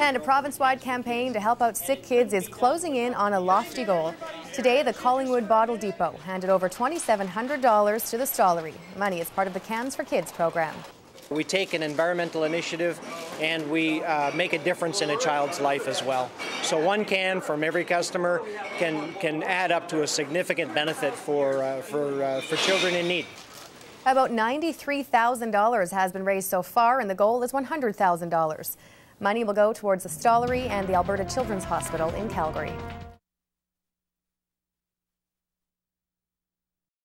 And a province-wide campaign to help out sick kids is closing in on a lofty goal. Today, the Callingwood Bottle Depot handed over $2,700 to the Stollery. Money is part of the Cans for Kids program. We take an environmental initiative and we uh, make a difference in a child's life as well. So one can from every customer can, can add up to a significant benefit for, uh, for, uh, for children in need. About $93,000 has been raised so far, and the goal is $100,000. Money will go towards the Stollery and the Alberta Children's Hospital in Calgary.